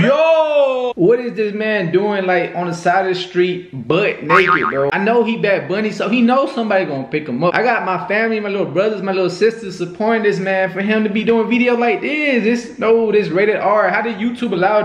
Yo! What is this man doing like on the side of the street butt naked, bro? I know he bad bunny, so he knows somebody gonna pick him up. I got my family, my little brothers, my little sisters supporting this man for him to be doing video like this. This no, this rated R. How did YouTube allow